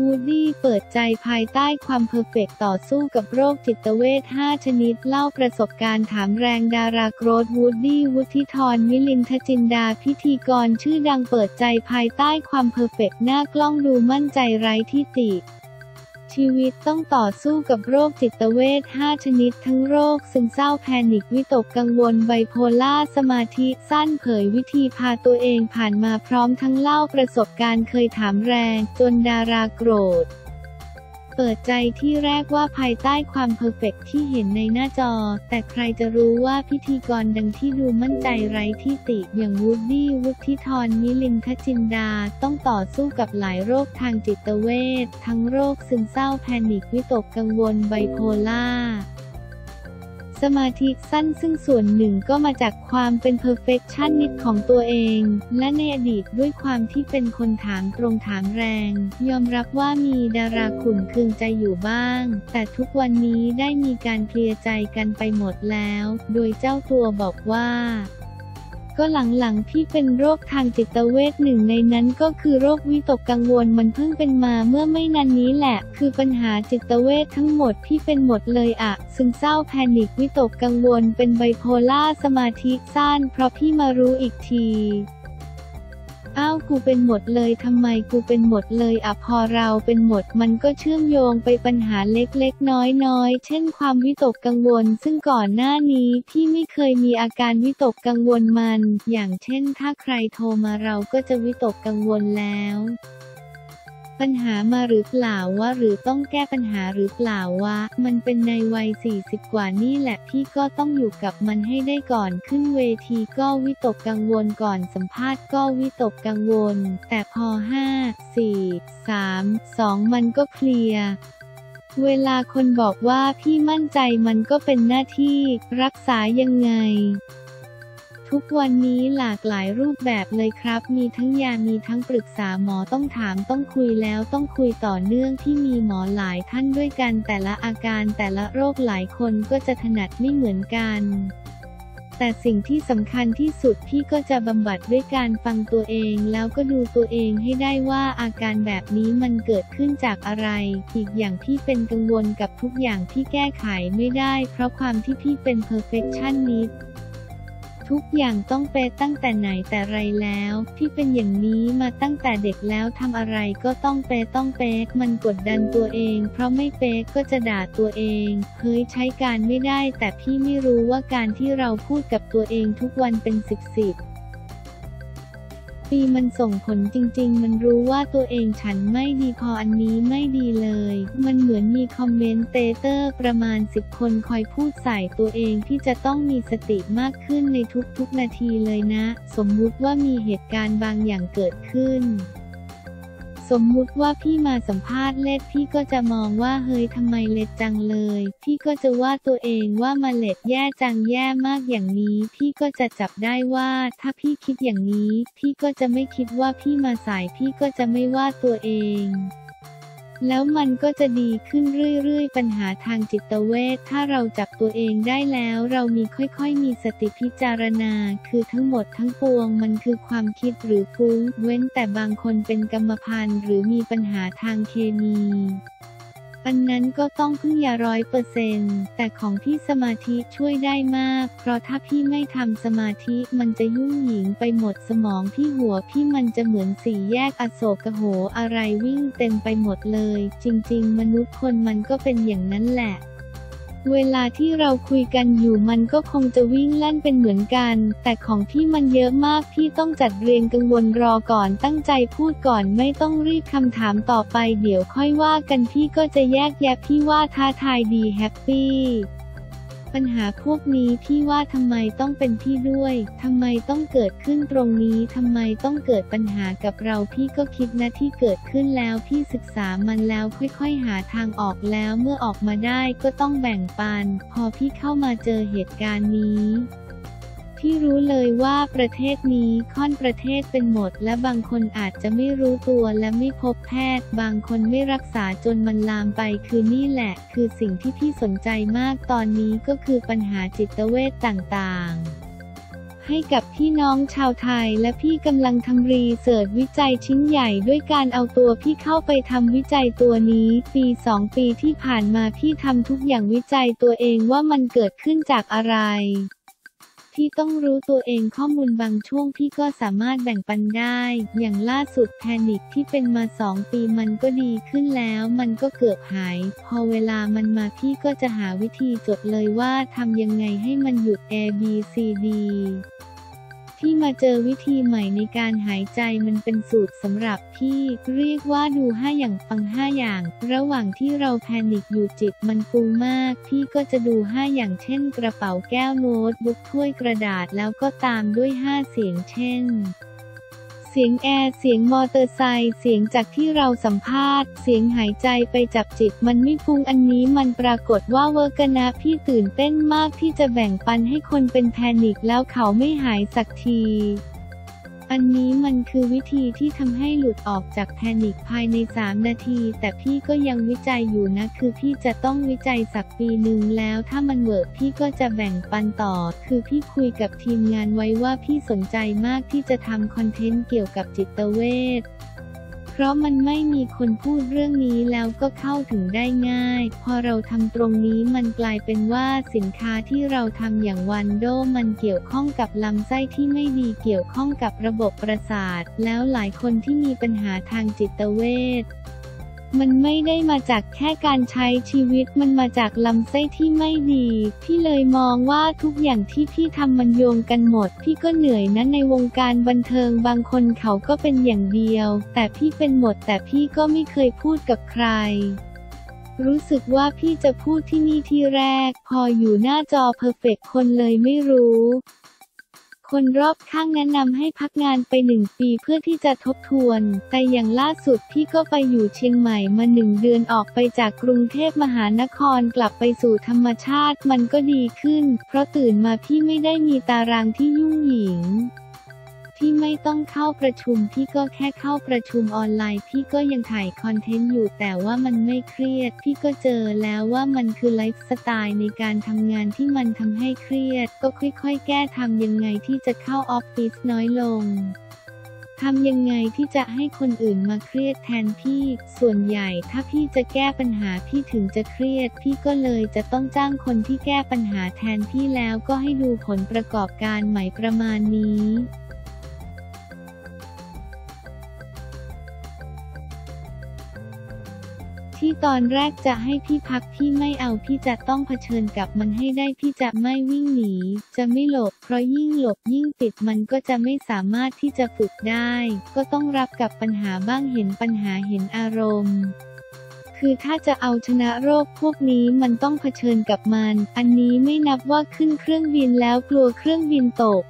วูดดี้เปิดใจภายใต้ความ perfect ต่อสู้กับโรคจิตเวช 5 ชนิดเล่าประสบการณ์ถามแรงดาราโกรธวูดดี้วุฒิธรมิลินทจินดาพิธีกรชื่อดังเปิดใจภายใต้ความ perfect หน้ากล้องดูมั่นใจไร้ที่ติ ชีวิตต้องต่อสู้กับโรคจิตเวท5ชนิด ทั้งโรคซึมเศร้าแพนิควิตกกังวลไบโพล่าสมาธิสั้นเผยวิธีพาตัวเองผ่านมาพร้อมทั้งเล่าประสบการณ์เคยถามแรง จนดาราโกรธ เปิดใจที่แรกว่าภายใต้ความ perfect ที่เห็นในหน้าจอ แต่ใครจะรู้ว่าพิธีกรดังที่ดูมั่นใจไร้ที่ติ อย่างวูดดี้วุฒิธรมิลินทจินดา ต้องต่อสู้กับหลายโรคทางจิตเวชทั้งโรคซึมเศร้าแพนิควิตกกังวลไบโพล่า สมาธิสั้นซึ่งส่วนหนึ่งก็มาจากความเป็น perfectionist ของตัวเอง และในอดีตด้วยความที่เป็นคนถามตรงถามแรง ยอมรับว่ามีดาราขุนเคืองใจอยู่บ้าง แต่ทุกวันนี้ได้มีการเคลียร์ใจกันไปหมดแล้ว โดยเจ้าตัวบอกว่า ก็หลังๆ ที่เป็นโรคทางจิตเวชหนึ่งในนั้นก็คือโรควิตกกังวลมันเพิ่งเป็นมาเมื่อไม่นานนี้แหละ คือปัญหาจิตเวชทั้งหมดที่เป็นหมดเลยอะ ซึมเศร้าแพนิควิตกกังวลเป็นไบโพล่าสมาธิสั้นเพราะพี่มารู้อีกที อ้าวกูเป็นหมดเลยทำไมกูเป็นหมดเลยอะพอเราเป็นหมดมันก็เชื่อมโยงไปปัญหาเล็กๆ น้อยๆ เช่นความวิตกกังวล ซึ่งก่อนหน้านี้พี่ไม่เคยมีอาการวิตกกังวลมัน อย่างเช่นถ้าใครโทรมาเราก็จะวิตกกังวลแล้ว ปัญหามาหรือเปล่าวะหรือต้องแก้ปัญหาหรือเปล่าวะ มันเป็นในวัย 40 กว่านี่แหละพี่ก็ต้องอยู่กับมันให้ได้ก่อนขึ้นเวทีก็วิตกกังวลก่อนสัมภาษณ์ก็วิตกกังวล แต่พอ 5 4 3 2 มันก็เคลียร์เวลาคนบอกว่าพี่มั่นใจมันก็เป็นหน้าที่ รักษายังไง ทุกวันนี้หลากหลายรูปแบบเลยครับ มีทั้งยามีทั้งปรึกษาหมอต้องถามต้องคุยแล้วต้องคุยต่อเนื่องที่มีหมอหลายท่านด้วยกันแต่ละอาการแต่ละโรคหลายคนก็จะถนัดไม่เหมือนกัน แต่สิ่งที่สำคัญที่สุดพี่ก็จะบำบัดด้วยการฟังตัวเองแล้วก็ดูตัวเองให้ได้ว่าอาการแบบนี้มันเกิดขึ้นจากอะไร อีกอย่างพี่เป็นกังวลกับทุกอย่างที่แก้ไขไม่ได้ เพราะความที่พี่เป็น perfectionist ทุกอย่างต้องเป๊ะตั้งแต่ไหนแต่ไรแล้ว พี่เป็นอย่างนี้มาตั้งแต่เด็กแล้วทำอะไรก็ต้องเป๊ะต้องเป๊ะมันกดดันตัวเอง เพราะไม่เป๊ะก็จะด่าตัวเองเฮ้ยใช้การไม่ได้ แต่พี่ไม่รู้ว่าการที่เราพูดกับตัวเองทุกวันเป็นสิบสิบ ปีมันส่งผลจริง ๆ มันรู้ว่าตัวเองฉันไม่ดีพออันนี้ไม่ดีเลย มันเหมือนมี commentator ประมาณ 10 คนคอยพูดใส่ตัวเองที่จะต้องมีสติมากขึ้นในทุกๆนาทีเลยนะ สมมุติว่ามีเหตุการณ์บางอย่างเกิดขึ้น สมมุติว่าพี่มาสัมภาษณ์ late พี่ก็จะมองว่าเฮ้ยทำไม late จังเลย พี่ก็จะว่าตัวเองว่ามา late แย่จังแย่มากอย่างนี้ พี่ก็จะจับได้ว่าถ้าพี่คิดอย่างนี้ พี่ก็จะไม่คิดว่าพี่มาสายพี่ก็จะไม่ว่าตัวเอง แล้วมันก็จะดีขึ้นเรื่อยๆ ปัญหาทางจิตเวชถ้าเราจับตัวเองได้แล้ว เรามีค่อยๆ มีสติพิจารณา คือทั้งหมดทั้งปวงมันคือความคิดหรือฟุ้งเว้นแต่บางคนเป็นกรรมพันธุ์หรือมีปัญหาทางเคมี อันนั้นก็ต้องพึ่งยาร้อยเปอร์เซนต์แต่ของที่สมาธิช่วยได้มาก เพราะถ้าพี่ไม่ทำสมาธิมันจะยุ่งหยิงไปหมดสมองพี่หัวพี่มันจะเหมือนสี่แยกอโศกโหอะไรวิ่งเต็มไปหมดเลย จริง ๆ มนุษย์คนมันก็เป็นอย่างนั้นแหละ เวลาที่เราคุยกันอยู่มันก็คงจะวิ่งแล่นเป็นเหมือนกัน แต่ของพี่มันเยอะมากพี่ต้องจัดเรียงกังวลรอก่อนตั้งใจพูดก่อนไม่ต้องรีบคำถามต่อไปเดี๋ยวค่อยว่ากันพี่ก็จะแยกแยะพี่ว่าท้าทายดีแฮปปี้ ปัญหาพวกนี้พี่ว่าทำไมต้องเป็นพี่ด้วย ทำไมต้องเกิดขึ้นตรงนี้ ทำไมต้องเกิดปัญหากับเราพี่ก็คิดนะที่เกิดขึ้นแล้วพี่ศึกษามันแล้วค่อยๆหาทางออกแล้วเมื่อออกมาได้ก็ต้องแบ่งปัน พอพี่เข้ามาเจอเหตุการณ์นี้ ที่รู้เลยว่าประเทศนี้ค่อนประเทศเป็นหมด และบางคนอาจจะไม่รู้ตัวและไม่พบแพทย์ บางคนไม่รักษาจนมันลามไป คือนี่แหละ คือสิ่งที่พี่สนใจมากตอนนี้ก็คือปัญหาจิตเวชต่างๆให้กับพี่น้องชาวไทยและพี่กำลังทำรีเสิร์ชวิจัยชิ้นใหญ่ด้วยการเอาตัวพี่เข้าไปทำวิจัยตัวนี้ ปีสองปีที่ผ่านมาพี่ทำทุกอย่างวิจัยตัวเองว่ามันเกิดขึ้นจากอะไร ที่ต้องรู้ตัวเองข้อมูลบางช่วงพี่ก็สามารถแบ่งปันได้ อย่างล่าสุดแพนิคที่เป็นมาสองปีมันก็ดีขึ้นแล้วมันก็เกือบหาย พอเวลามันมาพี่ก็จะหาวิธีจดเลยว่าทำยังไงให้มันหยุด A B C D ที่มาเจอวิธีใหม่ในการหายใจมันเป็นสูตรสำหรับพี่เรียกว่าดูห้าอย่างฟังห้าอย่าง ระหว่างที่เราแพนิคอยู่จิตมันฟุ้งมาก พี่ก็จะดูห้าอย่างเช่น กระเป๋าแก้วโน้ตบุ๊กถ้วยกระดาษแล้วก็ตามด้วยห้าเสียงเช่น เสียงแอร์ เสียงมอเตอร์ไซค์เสียงจากที่เราสัมภาษณ์ เสียงหายใจไปจับจิตมันไม่ฟุ้งอันนี้มันปรากฏว่า work นะพี่ตื่นเต้นมากที่จะแบ่งปันให้คนเป็นแพนิคแล้วเขาไม่หายสักที อันนี้มันคือวิธีที่ทำให้หลุดออกจากแพนิคภายใน 3 นาที แต่พี่ก็ยังวิจัยอยู่นะ คือพี่จะต้องวิจัยสักปีหนึ่งแล้ว ถ้ามัน work พี่ก็จะแบ่งปันต่อ คือพี่คุยกับทีมงานไว้ว่าพี่สนใจมากที่จะทำคอนเทนต์เกี่ยวกับจิตเวช เพราะมันไม่มีคนพูดเรื่องนี้แล้วก็เข้าถึงได้ง่าย พอเราทำตรงนี้มันกลายเป็นว่าสินค้าที่เราทำอย่างวันโดมันเกี่ยวข้องกับลำไส้ที่ไม่ดีเกี่ยวข้องกับระบบประสาท แล้วหลายคนที่มีปัญหาทางจิตเวช มันไม่ได้มาจากแค่การใช้ชีวิตมันมาจากลำไส้ที่ไม่ดี พี่เลยมองว่าทุกอย่างที่พี่ทำมันโยงกันหมด พี่ก็เหนื่อยนะในวงการบันเทิงบางคนเขาก็เป็นอย่างเดียว แต่พี่เป็นหมดแต่พี่ก็ไม่เคยพูดกับใครรู้สึกว่าพี่จะพูดที่นี่ที่แรก พออยู่หน้าจอ perfect คนเลยไม่รู้ คนรอบข้างแนะนำให้พักงานไปหนึ่งปีเพื่อที่จะทบทวน แต่อย่างล่าสุดพี่ก็ไปอยู่เชียงใหม่มาหนึ่งเดือนออกไปจากกรุงเทพมหานครกลับไปสู่ธรรมชาติมันก็ดีขึ้น เพราะตื่นมาพี่ไม่ได้มีตารางที่ยุ่งเหยิง ที่ไม่ต้องเข้าประชุมพี่ก็แค่เข้าประชุมออนไลน์ พี่ก็ยังถ่ายคอนเทนต์อยู่แต่ว่ามันไม่เครียด พี่ก็เจอแล้วว่ามันคือไลฟ์สไตล์ในการทำงานที่มันทำให้เครียด ก็ค่อยๆ แก้ทำยังไงที่จะเข้าออฟฟิศน้อยลงทำยังไงที่จะให้คนอื่นมาเครียดแทนพี่ ส่วนใหญ่ถ้าพี่จะแก้ปัญหาพี่ถึงจะเครียด พี่ก็เลยจะต้องจ้างคนที่แก้ปัญหาแทนพี่แล้วก็ให้ดูผลประกอบการใหม่ประมาณนี้ ที่ตอนแรกจะให้พี่พักพี่ไม่เอาพี่จะต้องเผชิญกับมันให้ได้พี่จะไม่วิ่งหนี จะไม่หลบ เพราะยิ่งหลบยิ่งติดมันก็จะไม่สามารถที่จะฝึกได้ ก็ต้องรับกับปัญหาบ้างเห็นปัญหาเห็นอารมณ์คือถ้าจะเอาชนะโรคพวกนี้มันต้องเผชิญกับมัน อันนี้ไม่นับว่าขึ้นเครื่องบินแล้วกลัวเครื่องบินตก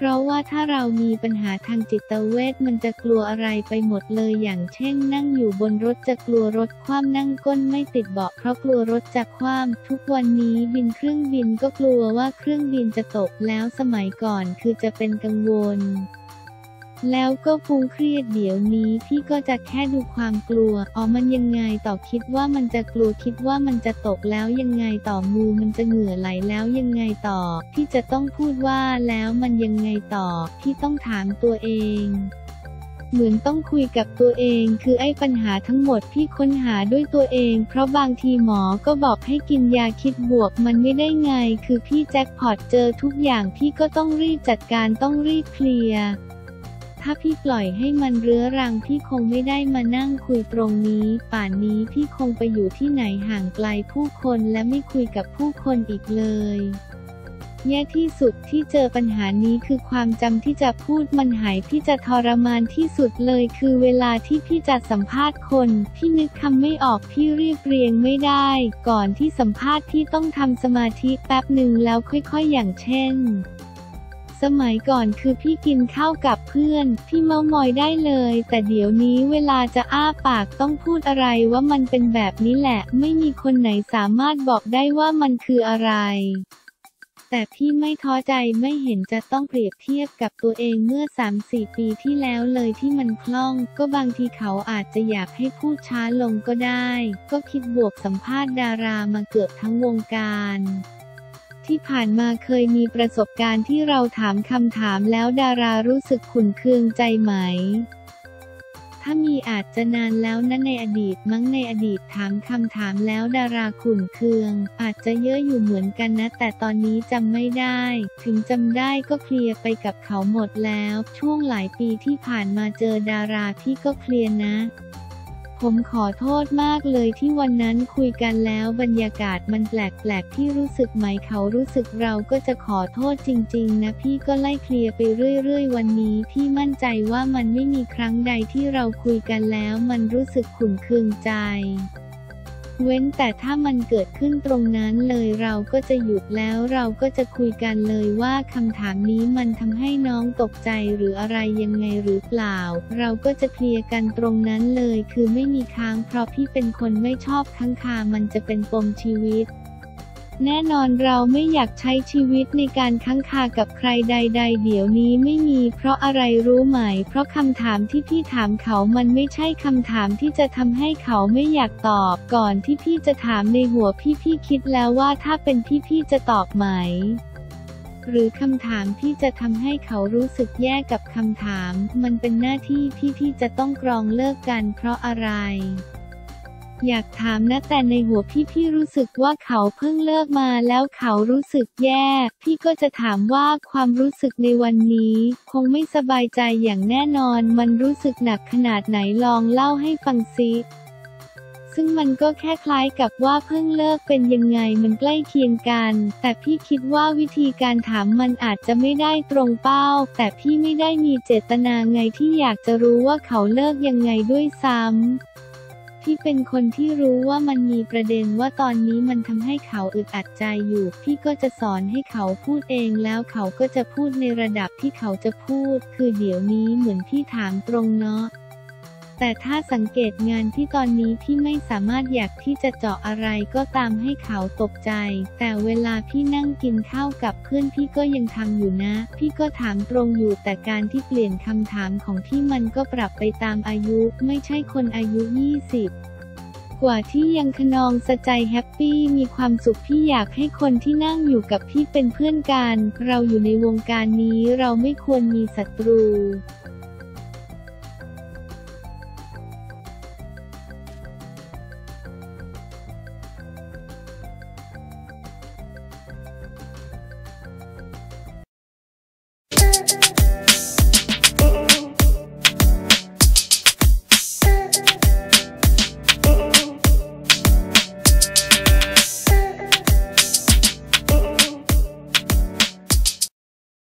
เพราะว่าถ้าเรามีปัญหาทางจิตเวชมันจะกลัวอะไรไปหมดเลยอย่างเช่น นั่งอยู่บนรถจะกลัวรถคว่ำนั่งก้นไม่ติดเบาะเพราะกลัวรถจะคว่ำทุกวันนี้บินเครื่องบินก็กลัวว่าเครื่องบินจะตกแล้วสมัยก่อนคือจะเป็นกังวล แล้วก็ฟุ้งเครียดเดี๋ยวนี้พี่ก็จะแค่ดูความกลัว อ๋อมันยังไงต่อคิดว่ามันจะกลัวคิดว่ามันจะตกแล้วยังไงต่อมูมันจะเหงื่อไหลแล้วยังไงต่อพี่จะต้องพูดว่าแล้วมันยังไงต่อพี่ต้องถามตัวเองเหมือนต้องคุยกับตัวเอง คือไอ้ปัญหาทั้งหมดพี่ค้นหาด้วยตัวเอง เพราะบางทีหมอก็บอกให้กินยาคิดบวกมันไม่ได้ไง คือพี่แจ็คพอตเจอทุกอย่างพี่ก็ต้องรีบจัดการต้องรีบเคลียร์ ถ้าพี่ปล่อยให้มันเรื้อรังพี่คงไม่ได้มานั่งคุยตรงนี้ ป่านนี้พี่คงไปอยู่ที่ไหนห่างไกลผู้คนและไม่คุยกับผู้คนอีกเลยแย่ที่สุดที่เจอปัญหานี้คือความจำที่จะพูดมันหายพี่จะทรมานที่สุดเลยคือเวลาที่พี่จะสัมภาษณ์คน พี่นึกคำไม่ออกพี่เรียบเรียงไม่ได้ ก่อนที่สัมภาษณ์พี่ต้องทำสมาธิแป๊บหนึ่งแล้วค่อยๆอย่างเช่น สมัยก่อนคือพี่กินข้าวกับเพื่อน พี่เมามอยได้เลย แต่เดี๋ยวนี้เวลาจะอ้าปากต้องพูดอะไรว่ามันเป็นแบบนี้แหละ ไม่มีคนไหนสามารถบอกได้ว่ามันคืออะไรแต่พี่ไม่ท้อใจไม่เห็นจะต้องเปรียบเทียบกับตัวเองเมื่อ 3-4 ปีที่แล้วเลยที่มันคล่อง ก็บางทีเขาอาจจะอยากให้พูดช้าลงก็ได้ ก็คิดบวกสัมภาษณ์ดารามาเกือบทั้งวงการ ที่ผ่านมาเคยมีประสบการณ์ที่เราถามคำถามแล้วดารารู้สึกขุนเคืองใจไหม ถ้ามีอาจจะนานแล้วนะในอดีตมั้งในอดีตถามคำถามแล้วดาราขุนเคือง อาจจะเยอะอยู่เหมือนกันนะ แต่ตอนนี้จำไม่ได้ ถึงจำได้ก็เคลียร์ไปกับเขาหมดแล้ว ช่วงหลายปีที่ผ่านมาเจอดาราที่ก็เคลียร์นะ ผมขอโทษมากเลยที่วันนั้นคุยกันแล้วบรรยากาศมันแปลกๆที่รู้สึกไหมเขารู้สึกเราก็จะขอโทษจริงๆ นะพี่ก็ไล่เคลียร์ไปเรื่อยๆ วันนี้พี่มั่นใจว่ามันไม่มีครั้งใดที่เราคุยกันแล้วมันรู้สึกขุ่นเคืองใจ เว้นแต่ถ้ามันเกิดขึ้นตรงนั้นเลยเราก็จะหยุดแล้วเราก็จะคุยกันเลยว่าคำถามนี้มันทำให้น้องตกใจหรืออะไรยังไงหรือเปล่า เราก็จะเคลียร์กันตรงนั้นเลย คือไม่มีค้างเพราะพี่เป็นคนไม่ชอบค้างคามันจะเป็นปมชีวิต แน่นอนเราไม่อยากใช้ชีวิตในการค้างคากับใครใด ๆ เดี๋ยวนี้ไม่มีเพราะอะไรรู้ไหม เพราะคำถามที่พี่ถามเขามันไม่ใช่คำถามที่จะทำให้เขาไม่อยากตอบก่อนที่พี่จะถามในหัวพี่พี่คิดแล้วว่าถ้าเป็นพี่พี่จะตอบไหม หรือคำถามที่จะทำให้เขารู้สึกแย่กับคำถาม มันเป็นหน้าที่ที่พี่จะต้องกรองเลิกกันเพราะอะไร อยากถามนะแต่ในหัวพี่พี่รู้สึกว่าเขาเพิ่งเลิกมาแล้วเขารู้สึกแย่ พี่ก็จะถามว่าความรู้สึกในวันนี้ คงไม่สบายใจอย่างแน่นอน มันรู้สึกหนักขนาดไหนลองเล่าให้ฟังซิซึ่งมันก็แค่คล้ายกับว่าเพิ่งเลิกเป็นยังไงมันใกล้เคียงกัน แต่พี่คิดว่าวิธีการถามมันอาจจะไม่ได้ตรงเป้า แต่พี่ไม่ได้มีเจตนาไงที่อยากจะรู้ว่าเขาเลิกยังไงด้วยซ้ำ พี่เป็นคนที่รู้ว่ามันมีประเด็นว่าตอนนี้มันทำให้เขาอึดอัดใจอยู่ พี่ก็จะสอนให้เขาพูดเองแล้วเขาก็จะพูดในระดับที่เขาจะพูด คือเดี๋ยวนี้เหมือนพี่ถามตรงเนาะ แต่ถ้าสังเกตงานที่ตอนนี้พี่ไม่สามารถอยากที่จะเจาะอะไรก็ตามให้เขาตกใจ แต่เวลาพี่นั่งกินข้าวกับเพื่อนพี่ก็ยังทำอยู่นะ พี่ก็ถามตรงอยู่แต่การที่เปลี่ยนคำถามของพี่มันก็ปรับไปตามอายุ ไม่ใช่คนอายุ 20กว่าที่ยังขนองสะใจแฮปปี้มีความสุขพี่อยากให้คนที่นั่งอยู่กับพี่เป็นเพื่อนกัน เราอยู่ในวงการนี้เราไม่ควรมีศัตรู